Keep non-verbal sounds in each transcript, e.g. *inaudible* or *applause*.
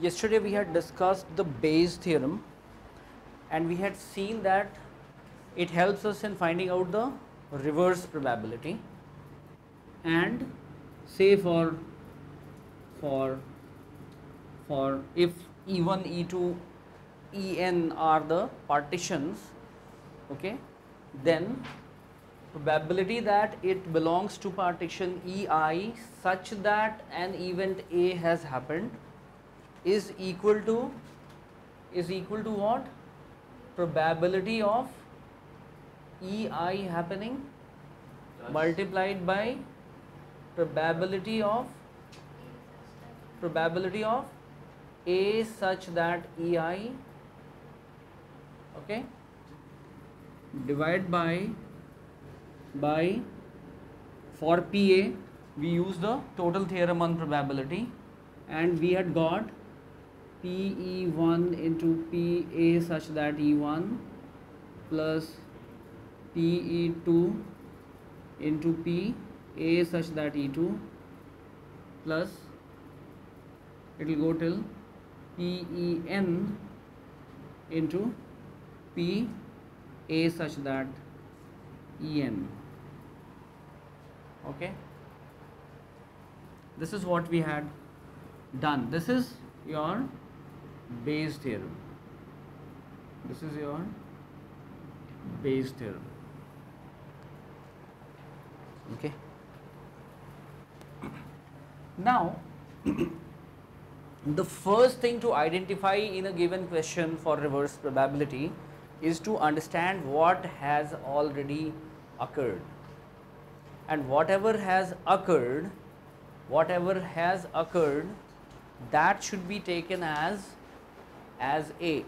yesterday we had discussed the Bayes theorem and we had seen that it helps us in finding out the reverse probability and say for for for if e1 e2 en are the partitions okay then probability that it belongs to partition ei such that an event a has happened is equal to is equal to what? Probability of ei happening multiplied by probability of probability of a such that ei okay divide by by for PA we use the total theorem on probability and we had got PE1 into PA such that E1 plus PE2 into PA such that E2 plus it will go till PEN into PA such that En okay? This is what we had done. This is your Bayes theorem. This is your Bayes theorem. Okay? Now *coughs* the first thing to identify in a given question for reverse probability is to understand what has already occurred. And whatever has occurred whatever has occurred that should be taken as as a.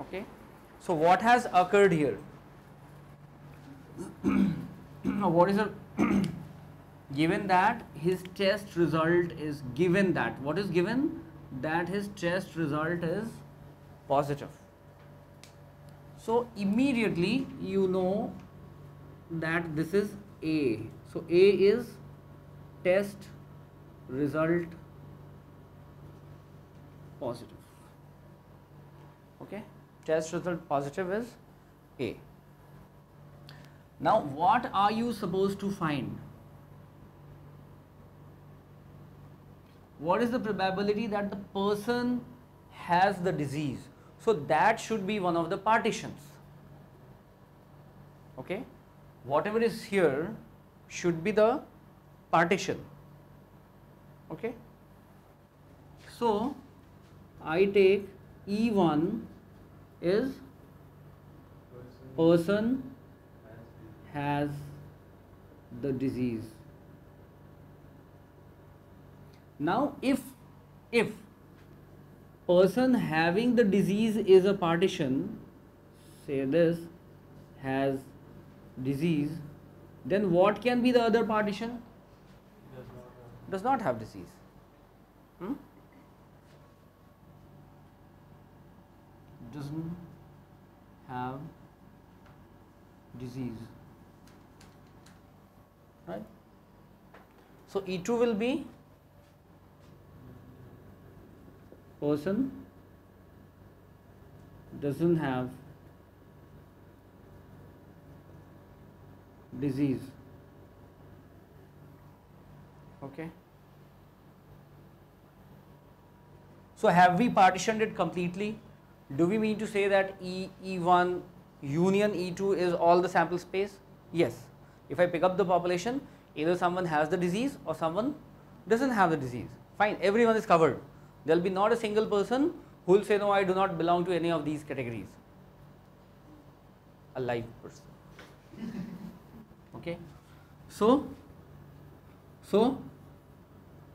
Okay? So what has occurred here? *clears throat* What is a *clears throat* given that his test result is given that? What is given? That his test result is positive. So immediately you know that this is A. So A is test result positive. Test result positive is A. Now what are you supposed to find? What is the probability that the person has the disease? So that should be one of the partitions. Okay, whatever is here should be the partition. Okay, so I take E1 is person has the disease. Now if if person having the disease is a partition say this has disease then what can be the other partition does not have disease hmm? Doesn't have disease right? So e2 will be person doesn't have disease okay? So have we partitioned it completely do we mean to say that e e1 union e2 is all the sample space? Yes. If i pick up the population either someone has the disease or someone doesn't have the disease. Fine everyone is covered. There will be not a single person who will say no I do not belong to any of these categories. A live person. *laughs* Okay? So so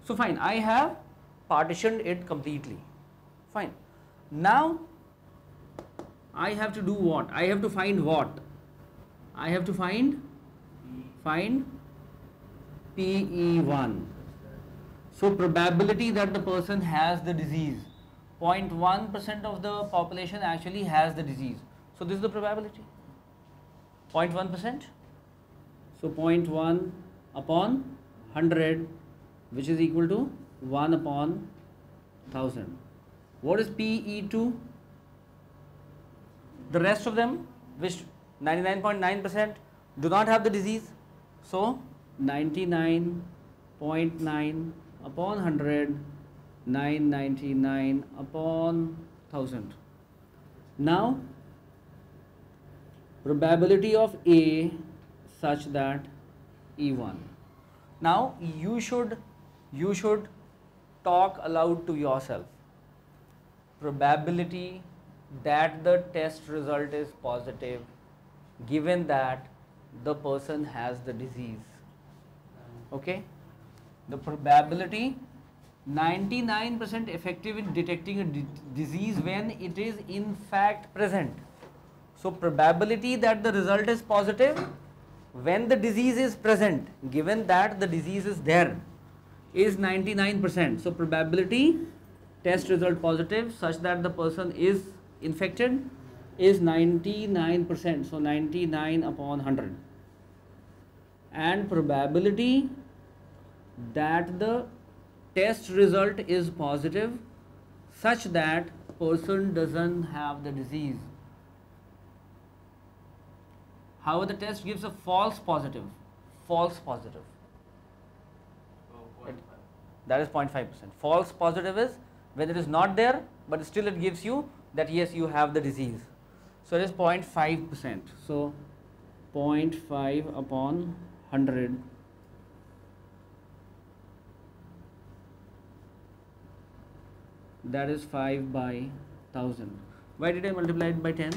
so fine. I have partitioned it completely. Fine. Now I have to do what I have to find what I have to find find PE1 so probability that the person has the disease, 0.1% of the population actually has the disease. So this is the probability, 0.1%. So 0.1 upon 100 which is equal to 1 upon 1000. What is PE2? The rest of them, which 99.9% do not have the disease. So 99.9 upon 100, 999 upon 1000. Now probability of A such that E1. Now you should you should talk aloud to yourself. Probability that the test result is positive given that the person has the disease. Okay? The probability 99% effective in detecting a disease when it is in fact present. So probability that the result is positive when the disease is present given that the disease is there is 99%. So probability test result positive such that the person is infected is 99%. So 99 upon 100. And probability that the test result is positive such that person doesn't have the disease. However, the test gives a false positive. False positive. It- that is 0.5%. False positive is when it is not there, but still it gives you that yes, you have the disease. So it is 0.5%. So 0.5 upon 100 that is 5 by 1000 why did i multiply it by 10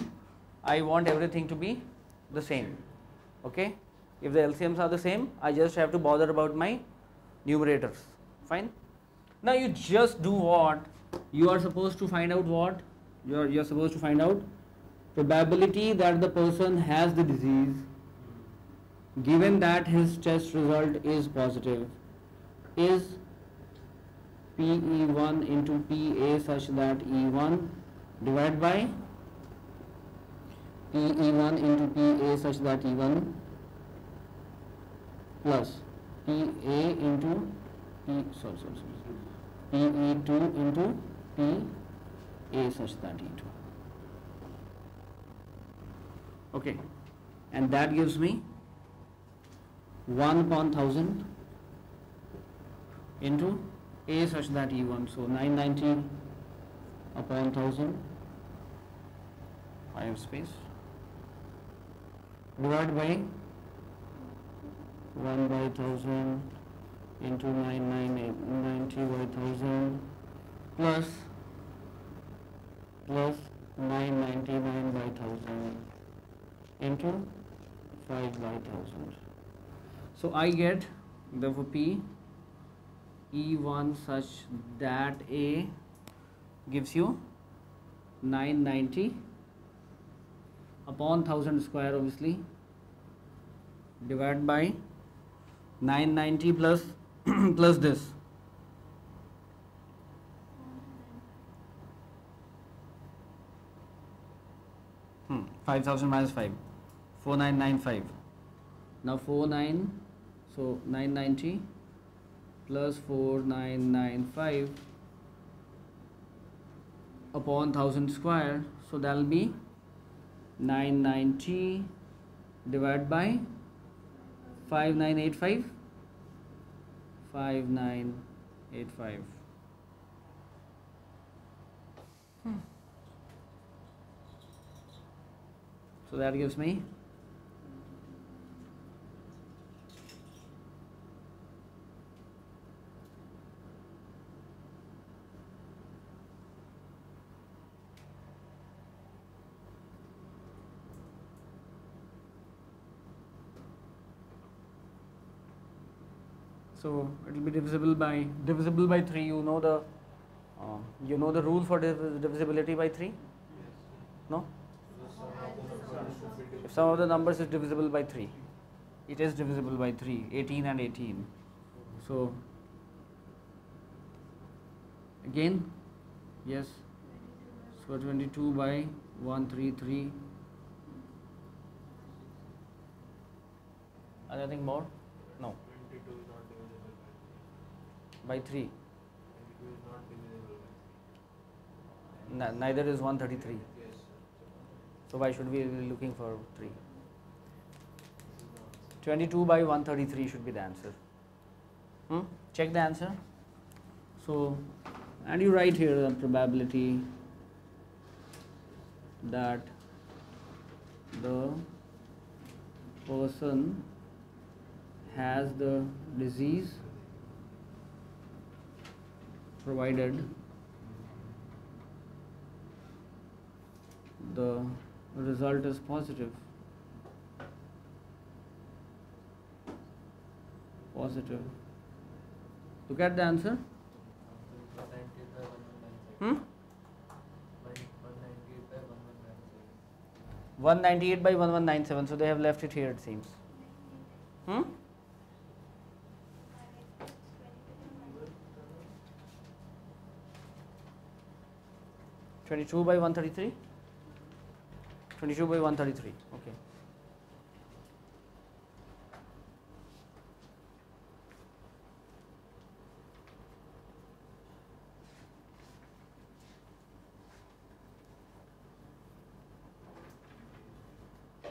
i want everything to be the same. Okay? If the lcms are the same i just have to bother about my numerators. Fine? Now you just do what you are supposed to find out what you are you are supposed to find out probability that the person has the disease. Given that his test result is positive is PE1 into PA such that E1 divided by PE1 into PA such that E1 plus PA into P sorry sorry sorry PE2 into PA such that E2 okay and that gives me 1 upon 1000 into a such that E1. So 990 upon 1000. I have space. Divided by 1 by 1000 into 990 by 1000 plus plus 999 by 1000 into 5 by 1000. So I get therefore P E1 such that A gives you 990 upon 1000 square obviously divided by 990 plus *clears throat* plus this hmm, 5000 minus 5 4995 now 49 so 990 plus 4995 upon 1000 square so that will be 990 divided by 5985 5985 hmm. So that gives me? So it will be divisible by divisible by 3 you know the uh, you know the rule for div- divisibility by 3 no if sum of the numbers is divisible by 3 it is divisible by 3 18 and 18 so again yes so 22 by 133 anything more no 22 is not divisible by by 3 22 is not divisible N- neither is 133. So why should we be looking for 3? 22 by 133 should be the answer. Hmm? Check the answer. So, and you write here the probability that the person has the disease provided the result is positive. Positive. Look at the answer. Hmm? 198 by 1197. So they have left it here, it seems. Hmm? Twenty-two by one thirty-three. Twenty-two by one thirty-three. Okay.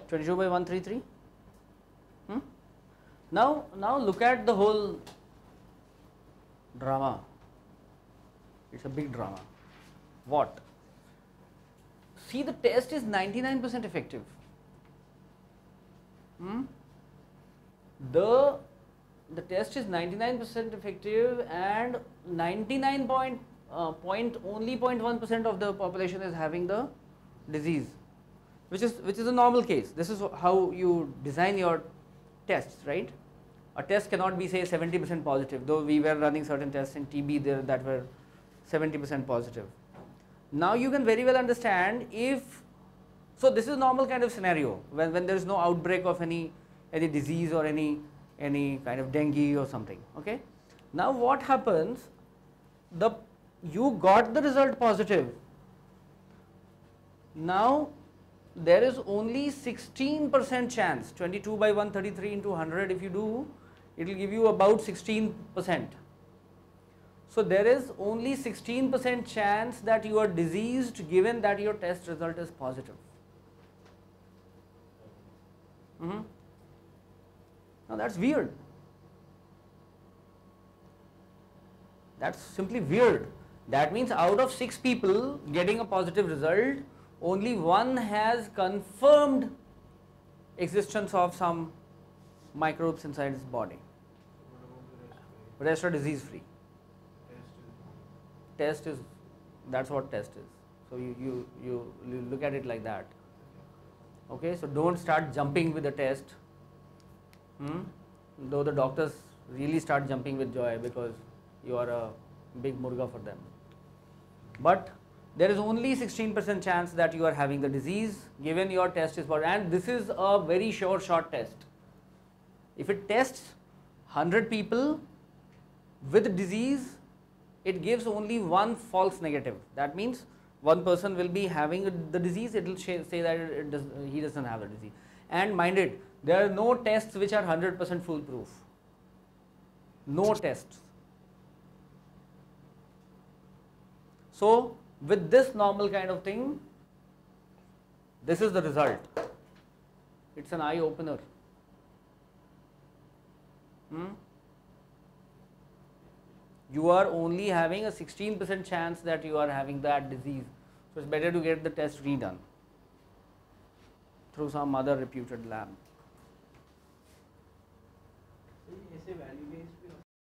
Twenty-two by one three three. Hmm? Now, now look at the whole drama. It's a big drama. What? See, the test is 99% effective. Hmm? The the test is 99% effective and 99 point, uh, point only 0.1% of the population is having the disease which is which is a normal case this is how you design your tests right a test cannot be say 70% positive though we were running certain tests in tb there that were 70% positive now you can very well understand if so this is normal kind of scenario when, when there is no outbreak of any any disease or any any kind of dengue or something okay? Now what happens the you got the result positive. Now there is only 16% chance 22 by 133 into 100 if you do it will give you about 16% so there is only 16% chance that you are diseased given that your test result is positive Mhm. Now that's weird. That's simply weird. That means out of six people getting a positive result, only one has confirmed existence of some microbes inside his body. Rest are disease free. Test is that's what test is. So you, you, you, look at it like that. Okay, so don't start jumping with the test. Hmm? Though the doctors really start jumping with joy because you are a big murga for them. But there is only 16% chance that you are having the disease given your test is positive and this is a very sure shot test. If it tests 100 people with disease, it gives only one false negative. That means one person will be having the disease, it will say that it does, he doesn't have the disease. And mind it, there are no tests which are 100% foolproof. No tests. So, with this normal kind of thing, this is the result. It's an eye opener. Hmm? You are only having a 16% chance that you are having that disease. So, it's better to get the test redone through some other reputed lab.